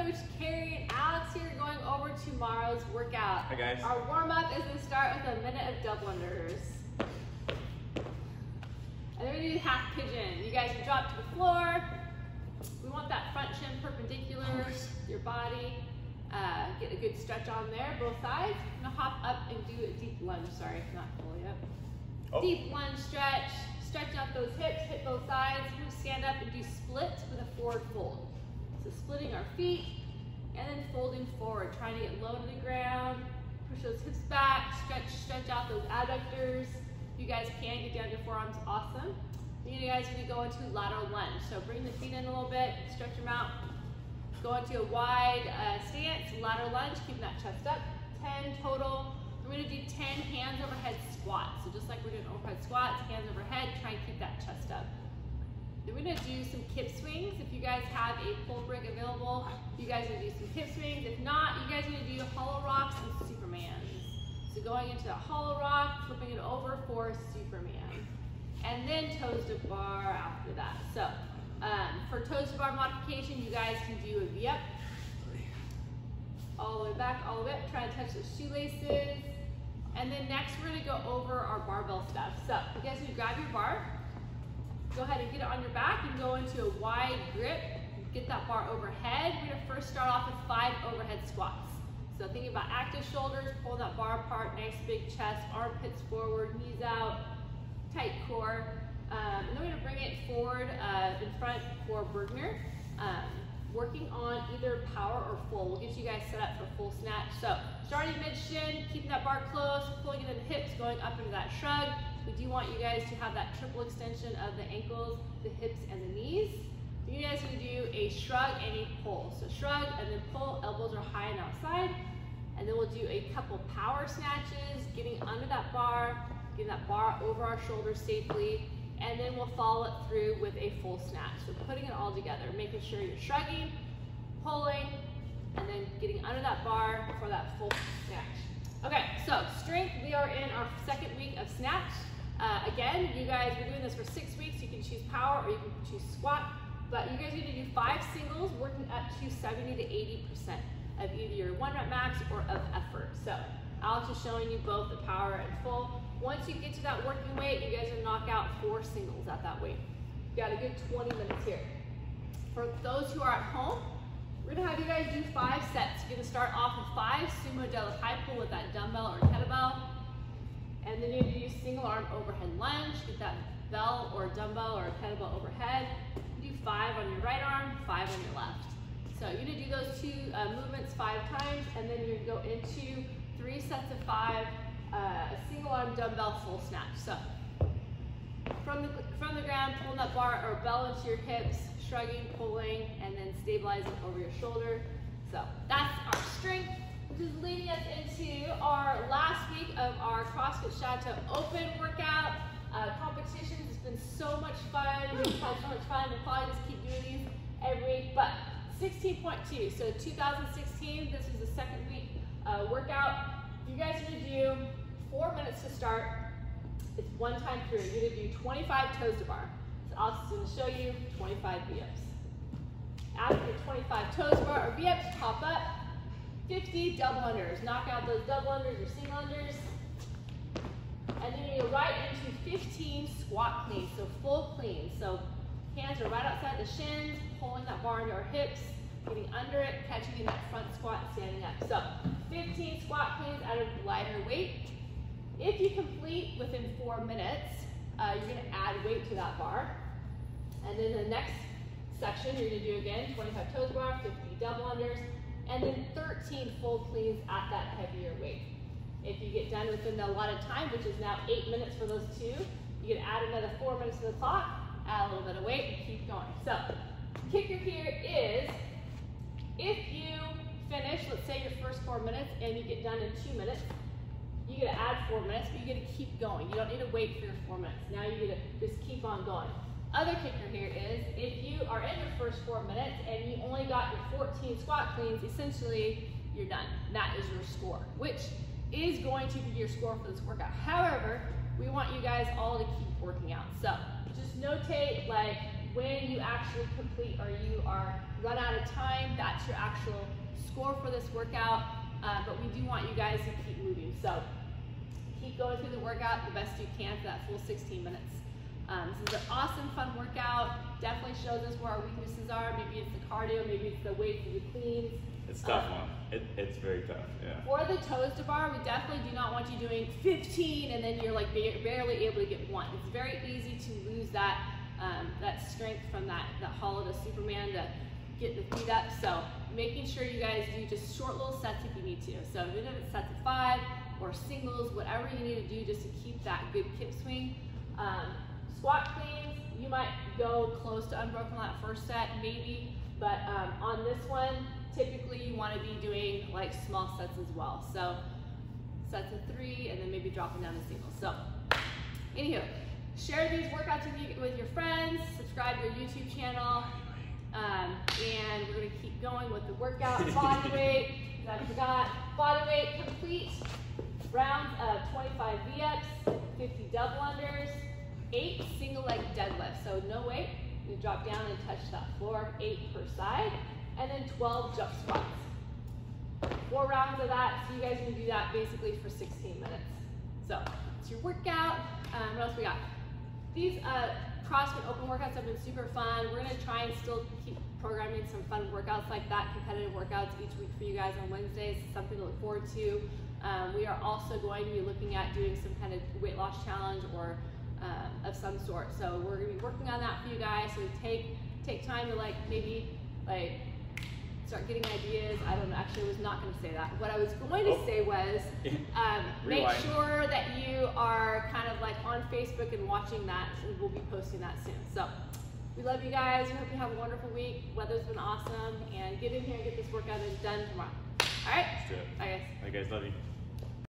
Coach Carrie and Alex here going over tomorrow's workout. Hi guys. Our warm up is gonna start with a minute of double unders. And then we do half pigeon. You guys can drop to the floor. We want that front shin perpendicular to your body. Uh, get a good stretch on there, both sides. Now hop up and do a deep lunge. Sorry, not fully up. Oh. Deep lunge stretch. Stretch out those hips, hit both sides. Gonna stand up and do split with a forward fold. So splitting our feet and then folding forward, trying to get low to the ground. Push those hips back, stretch, stretch out those adductors. You guys can get down your forearms, awesome. Then you guys are gonna go into lateral lunge. So bring the feet in a little bit, stretch them out. Go into a wide uh, stance, lateral lunge, keeping that chest up. 10 total. We're gonna do 10 hands overhead squats. So just like we're doing overhead squats, hands overhead, try and keep that chest up. Then we're gonna do some hip swings. If you guys have a pull brick available, you guys are gonna do some hip swings. If not, you guys are gonna do hollow rocks and supermans. So going into that hollow rock, flipping it over for superman. And then toes to bar after that. So um, for toes to bar modification, you guys can do a V up. All the way back, all the way up, try to touch the shoelaces. And then next we're gonna go over our barbell stuff. So you guys gonna grab your bar, go ahead and get it on your back and go into a wide grip. Get that bar overhead. We're gonna first start off with five overhead squats. So thinking about active shoulders, pull that bar apart, nice big chest, armpits forward, knees out, tight core. Um, and then we're gonna bring it forward uh, in front for Burgener. Um, working on either power or full. We'll get you guys set up for full snatch. So starting mid shin, keeping that bar close, pulling it in the hips, going up into that shrug. We do want you guys to have that triple extension of the ankles, the hips, and the knees. You guys gonna do a shrug and a pull. So shrug and then pull, elbows are high and outside. And then we'll do a couple power snatches, getting under that bar, getting that bar over our shoulders safely, and then we'll follow it through with a full snatch. So putting it all together, making sure you're shrugging, pulling, and then getting under that bar for that full snatch. Okay, so strength, we are in our second week of snatch. Uh, again, you guys, we're doing this for six weeks. You can choose power or you can choose squat, but you guys need to do five singles, working up to 70 to 80% of either your one rep max or of effort. So Alex is showing you both the power and full. Once you get to that working weight, you guys are knock out four singles at that weight. You got a good 20 minutes here. For those who are at home, we're gonna have you guys do five sets. You're gonna start off with five sumo deadlift high pull with that dumbbell or kettlebell. And then gonna do single arm overhead lunge, get that bell or dumbbell or kettlebell overhead. You do five on your right arm, five on your left. So you're gonna do those two uh, movements five times, and then you're gonna go into three sets of five, uh, a single arm dumbbell full snatch. So from the, from the ground, pulling that bar or bell into your hips, shrugging, pulling, and then stabilizing over your shoulder. So that's our strength, leading us into our last week of our CrossFit Chateau Open workout. Uh, competitions, it's been so much fun. We've had so much fun. We'll probably just keep doing these every week. But 16.2, so 2016, this is the second week uh, workout. You guys are gonna do four minutes to start. It's one time through. You're gonna do 25 toes to bar. So is gonna show you 25 V-ups. After your 25 toes to bar or V-ups, pop up. 50 double unders. Knock out those double unders or single unders. And then you go right into 15 squat cleans, so full cleans. So hands are right outside the shins, pulling that bar into our hips, getting under it, catching in that front squat, standing up. So 15 squat cleans out of lighter weight. If you complete within four minutes, uh, you're gonna add weight to that bar. And then the next section, you're gonna do again, 25 toes bar, 50 double unders, and then 13 full cleans at that heavier weight. If you get done within the allotted time, which is now eight minutes for those two, you can add another four minutes to the clock, add a little bit of weight, and keep going. So, kicker here is, if you finish, let's say your first four minutes, and you get done in two minutes, you get to add four minutes, but you get to keep going. You don't need to wait for your four minutes. Now you get to just keep on going. Other kicker here is, if you are in your first four minutes and you only got your 14 squat cleans, essentially you're done. That is your score, which is going to be your score for this workout. However, we want you guys all to keep working out. So just notate like when you actually complete or you are run out of time, that's your actual score for this workout. Uh, but we do want you guys to keep moving. So keep going through the workout the best you can for that full 16 minutes. Um, this is an awesome, fun workout. Definitely shows us where our weaknesses are. Maybe it's the cardio, maybe it's the weights and the cleans. It's tough Um, one. It, it's very tough. Yeah. For the toes to bar, we definitely do not want you doing 15 and then you're like ba- barely able to get one. It's very easy to lose that um, that strength from that that hollow to Superman to get the feet up. So making sure you guys do just short little sets if you need to. So even if it's sets of five or singles, whatever you need to do just to keep that good kip swing. Um, squat cleans, you might go close to unbroken that first set, maybe, but um, on this one, typically you want to be doing like small sets as well. So sets of three, and then maybe dropping down to singles. So, anywho, share these workouts with, you, with your friends, subscribe to your YouTube channel, um, and we're gonna keep going with the workout. Body weight, I forgot. Body weight complete rounds of 25 V-ups, 50 double unders, eight single leg deadlifts. So no weight, you drop down and touch that floor, eight per side, and then 12 jump squats. Four rounds of that, so you guys can do that basically for 16 minutes. So it's your workout. Um, what else we got? These uh, CrossFit open workouts have been super fun. We're gonna try and still keep programming some fun workouts like that, competitive workouts each week for you guys on Wednesdays. Something to look forward to. Um, we are also going to be looking at doing some kind of weight loss challenge or of some sort. So we're gonna be working on that for you guys. So take take time to like maybe like start getting ideas. I don't know. Actually, I was not going to say that. What I was going to Oh. say was um, make sure that you are kind of like on Facebook and watching that. And we'll be posting that soon. So we love you guys. We hope you have a wonderful week. Weather's been awesome, and get in here and get this workout done tomorrow. All right. Let's do it. Bye guys. Bye guys. Love you.